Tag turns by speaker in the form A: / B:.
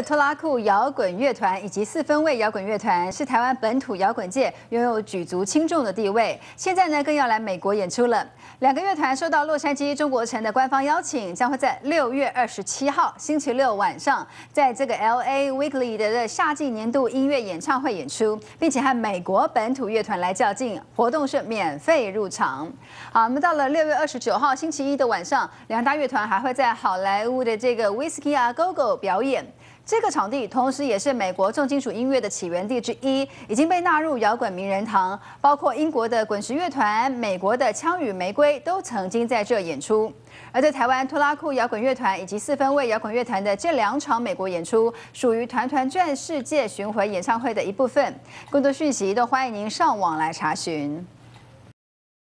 A: 个拖拉库摇滚乐团以及四分卫摇滚乐团是台湾本土摇滚界拥有举足轻重的地位，现在呢更要来美国演出了。两个乐团受到洛杉矶中国城的官方邀请，将会在六月二十七号星期六晚上，在这个 L A Weekly 的夏季年度音乐演唱会演出，并且和美国本土乐团来较劲。活动是免费入场。好，我们到了六月二十九号星期一的晚上，两大乐团还会在好莱坞的这个 Whiskey 啊 Go Go 表演。这个场地同时也是美国重金属音乐的起源地之一，已经被纳入摇滚名人堂，包括英国的滚石乐团、美国的枪与玫瑰都曾经在这演出。而在台湾拖拉库摇滚乐团以及四分卫摇滚乐团的这两场美国演出，属于团团转世界巡回演唱会的一部分。更多讯息都欢迎您上网来查询。